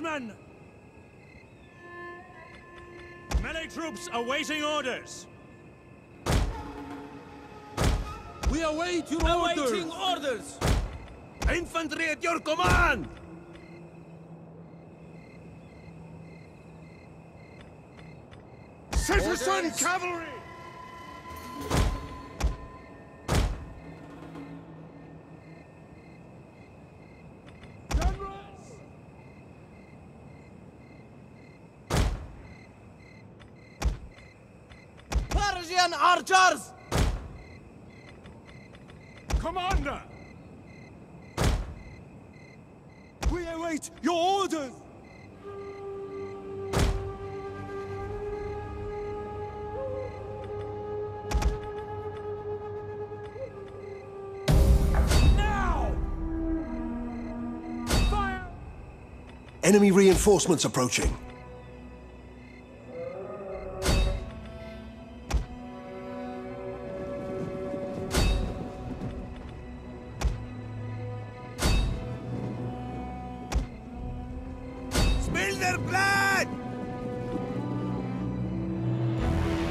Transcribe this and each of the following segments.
swordsman! Melee troops awaiting orders. We await your Awaiting orders! orders! Infantry at your command! Citizen Orders. cavalry! Archers! Commander! We await your orders! Now! Fire! Enemy reinforcements approaching. Blood!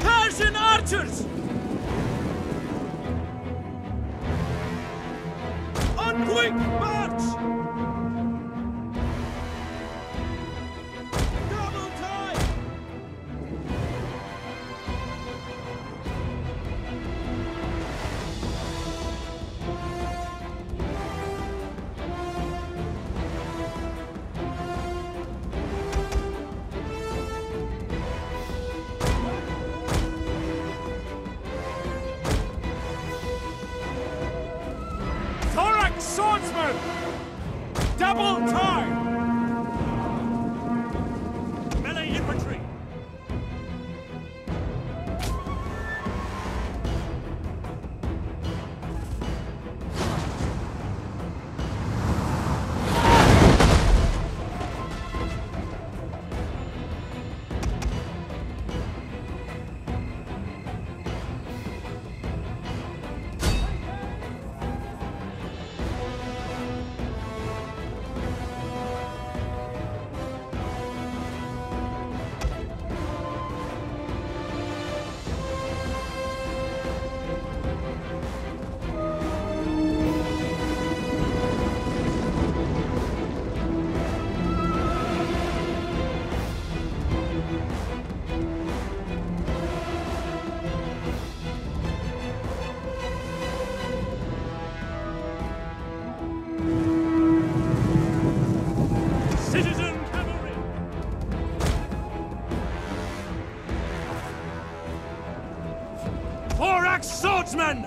Persian archers! On quick Swordsman!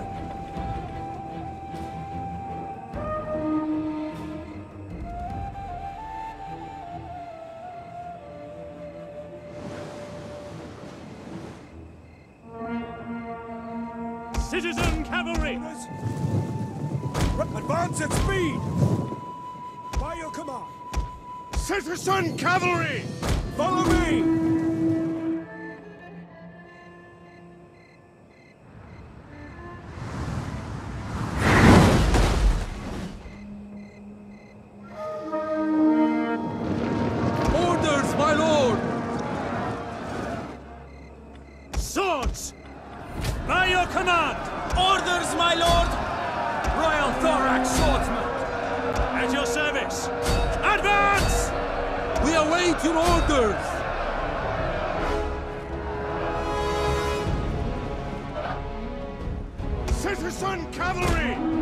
Citizen cavalry! Advance at speed! By your command! Citizen cavalry! We await your orders! Citizen cavalry!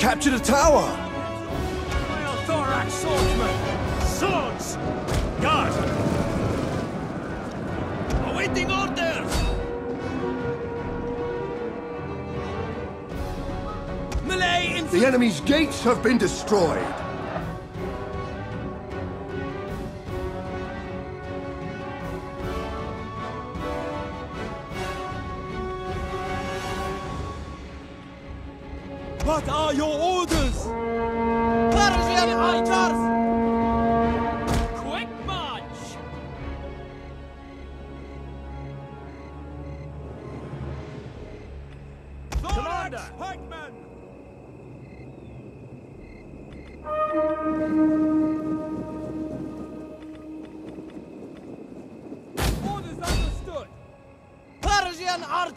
Captured a tower! Royal Thorax Swordsman! Swords! Guard! Awaiting orders! Infantry! The enemy's gates have been destroyed!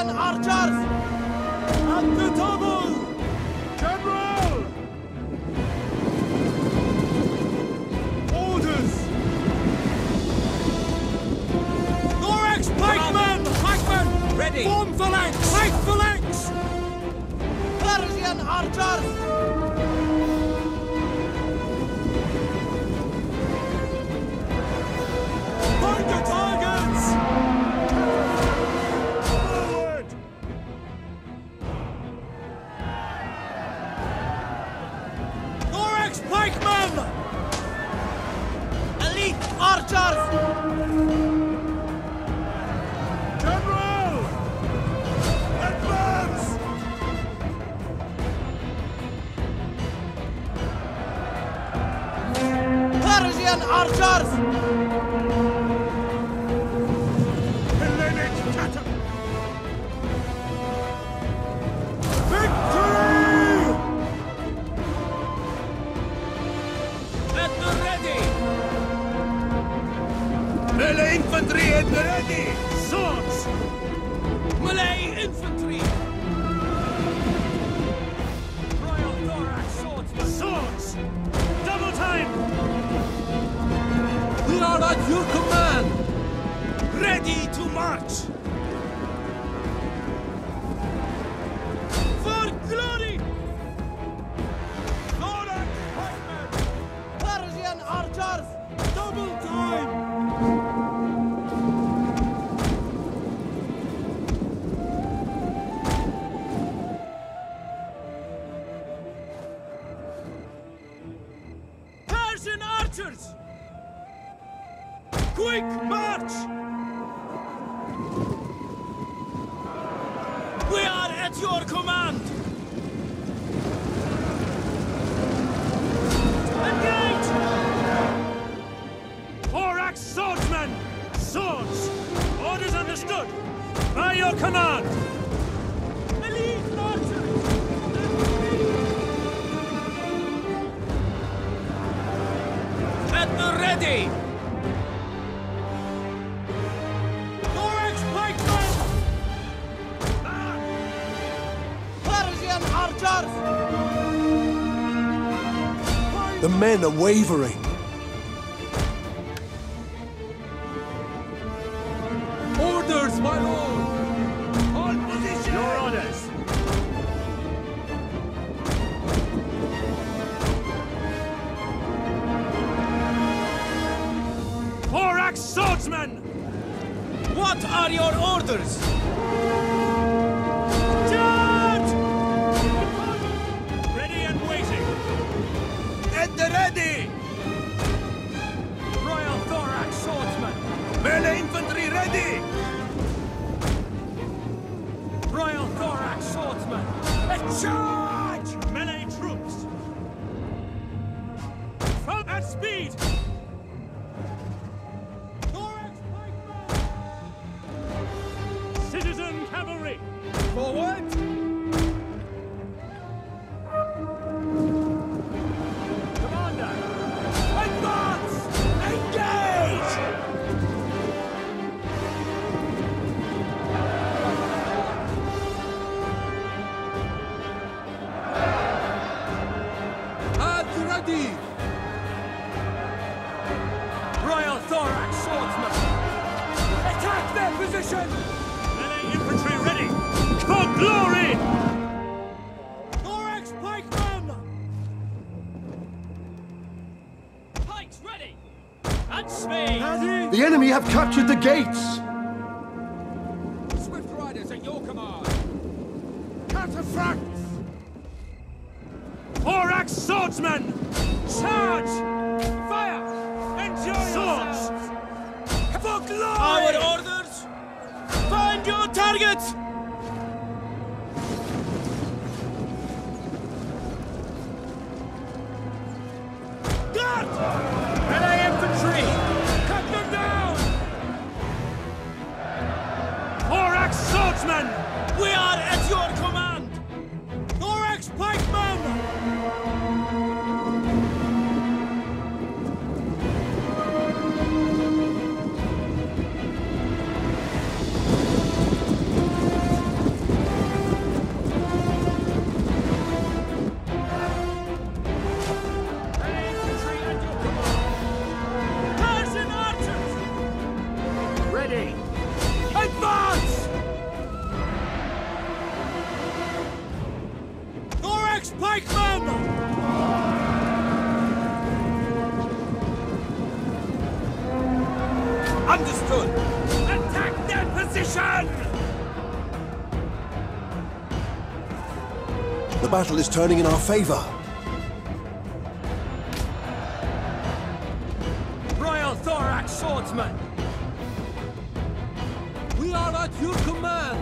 Persian archers! At the double! General! Orders! Thorax pikemen! Pikemen! Ready! Form phalanx! Fight phalanx! Persian archers! Persian archers! Victory! At the ready! Infantry at the ready! Swords! Melee infantry! Your command! Ready to march! For glory! Thorax pikemen! Persian archers! Double time! Persian archers! Quick march! We are at your command! Engage! Thorax swordsman! Swords! Orders understood! By your command! The men are wavering. Orders, my lord! On position! Your orders! Thorax swordsman! What are your orders? Charge! Melee troops! Full at speed! have captured the gates! We are at your command! battle is turning in our favor. Royal Thorax Swordsman! We are at your command!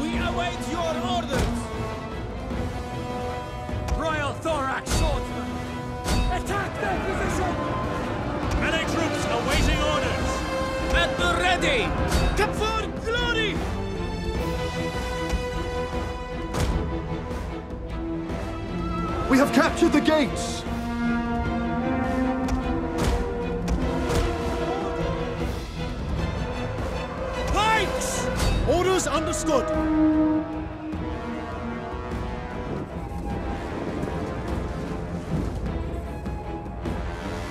We await your orders! Royal Thorax Swordsman! Attack their position! Medic troops awaiting orders! At the ready! Capture glory! We have captured the gates! Pikes! Orders understood.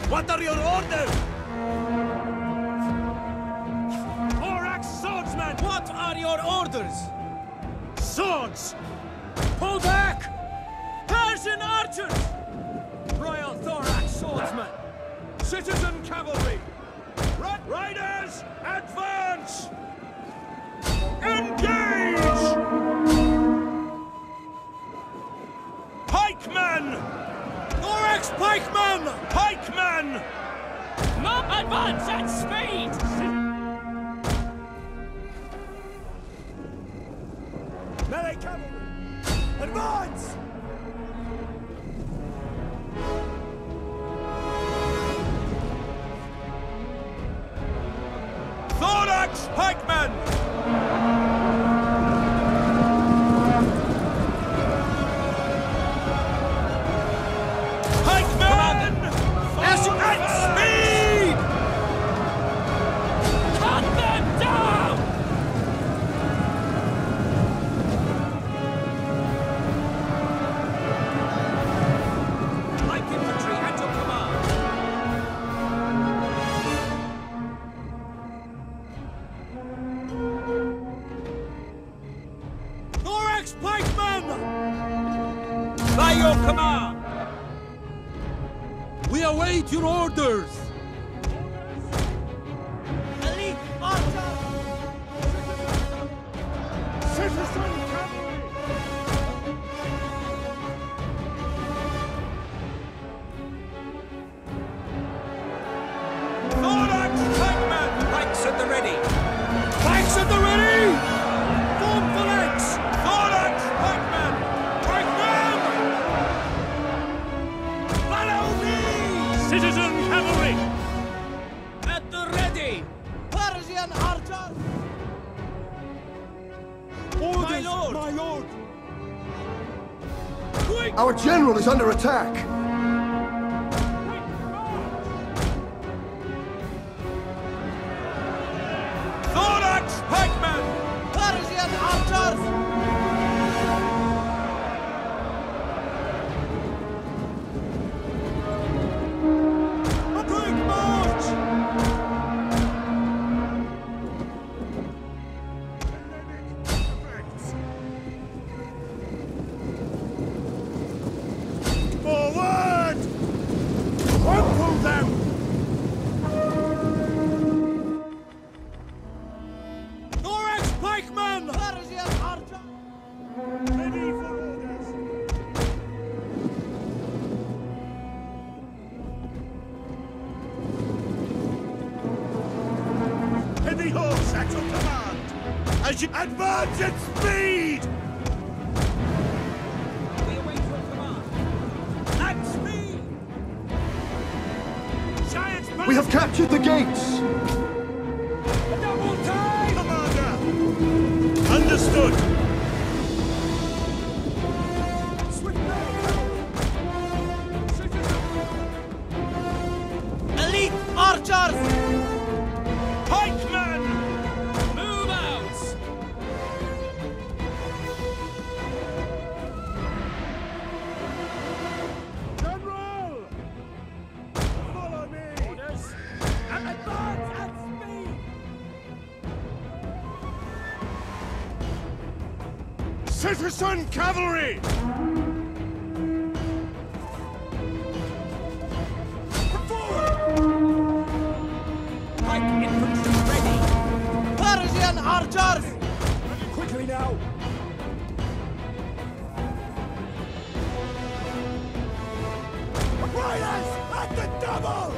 What are your orders? Citizen Cavalry! Riders, advance! Engage! Pikemen! Or ex-pikemen! Pikemen! Mob advance at speed! Our general is under attack! As you advance at speed! We await your command. At speed! Giants We have captured the gates! Double time! Commander! Understood! Pike infantry ready! Persian archers! Quickly now! Riders at the double!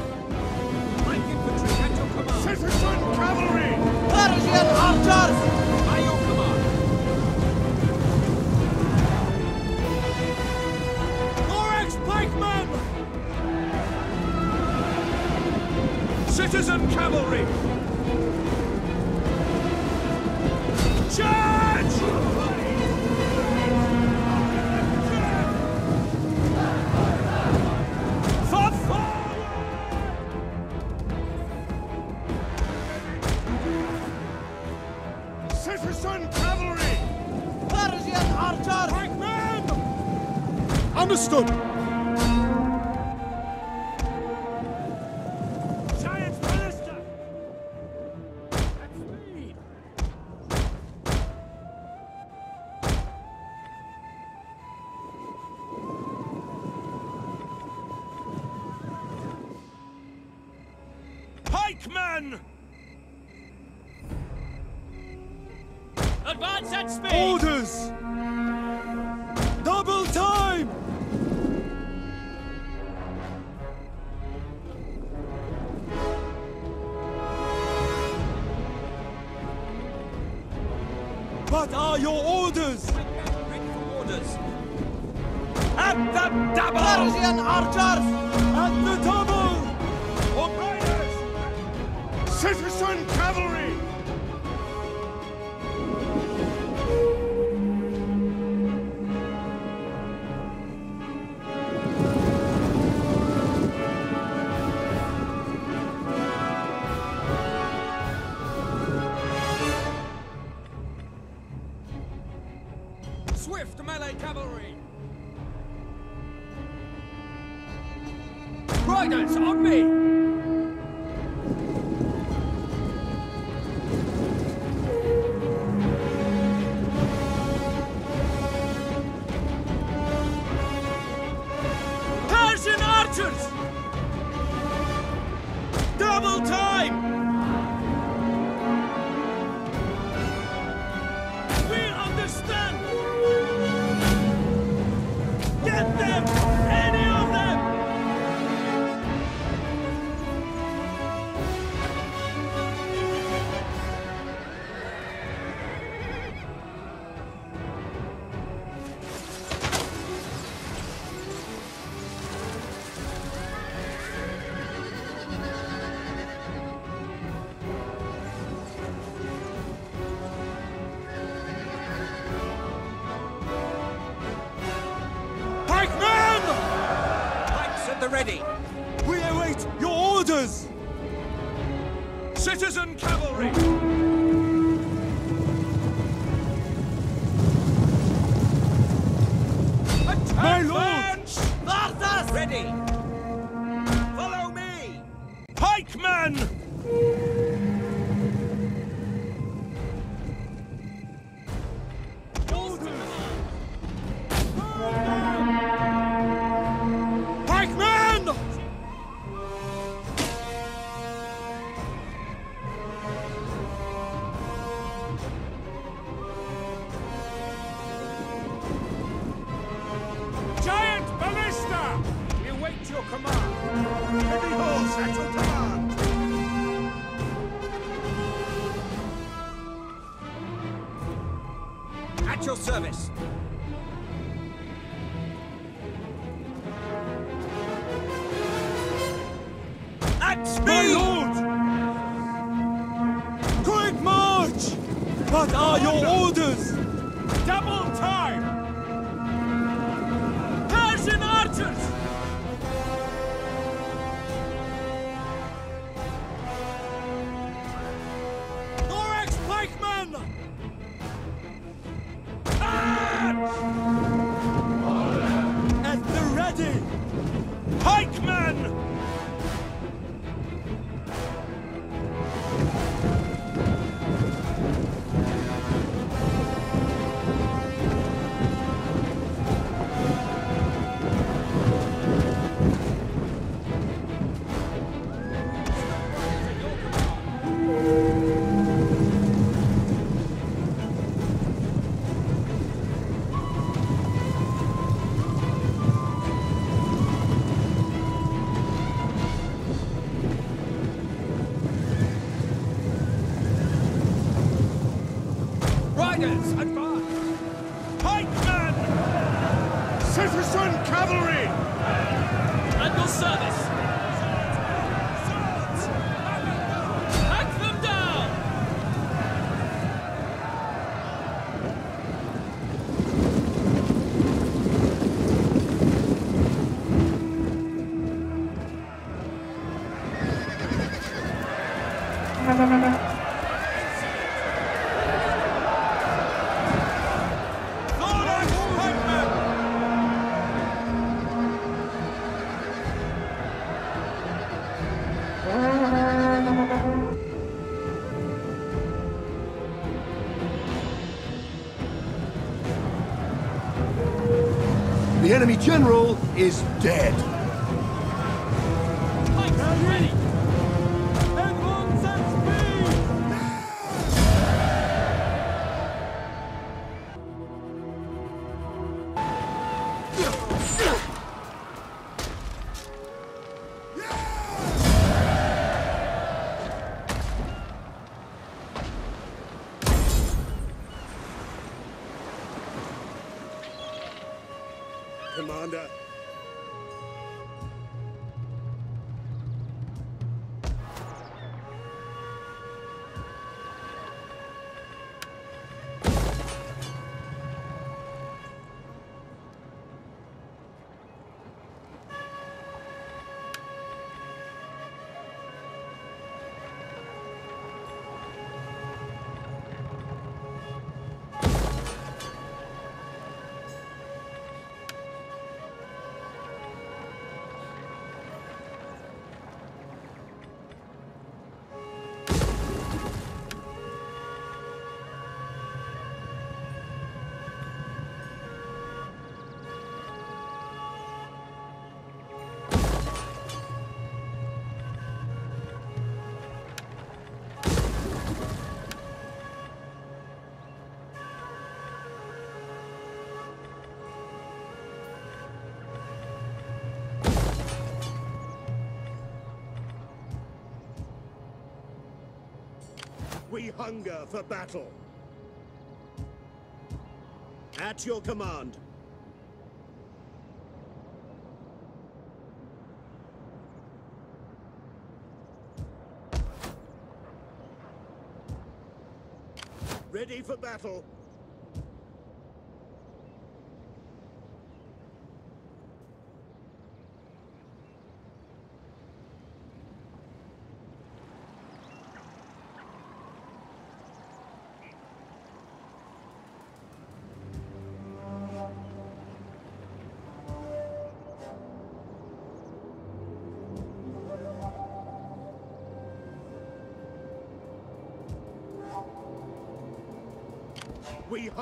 Pike infantry at your command! Citizen cavalry! Persian archers! Citizen cavalry! Charge! Forward! Citizen cavalry! Persian! Understood! Pikemen! Advance at speed! Orders! Double time! What are your orders? Ready for orders! At the double! Persian archers! your command. The enemy general We hunger for battle. At your command. Ready for battle.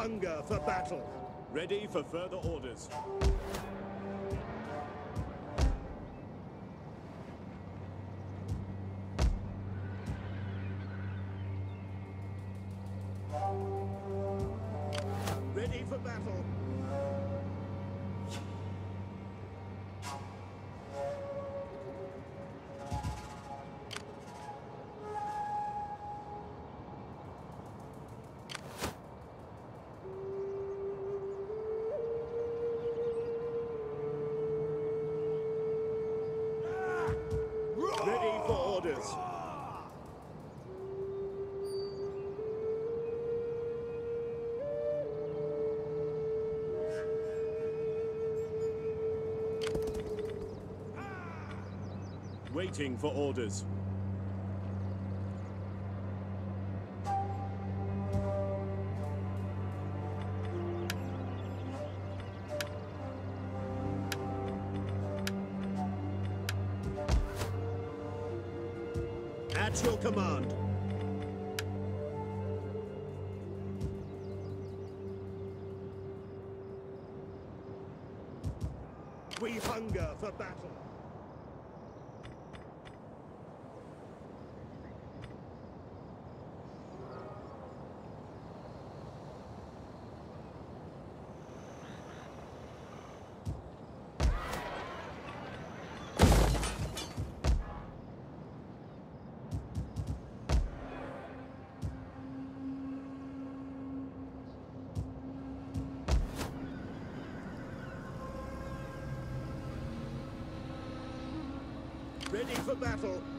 Hunger for battle. Ready for further orders. Ready for battle. Waiting for orders. At your command. We hunger for battle. Ready for battle.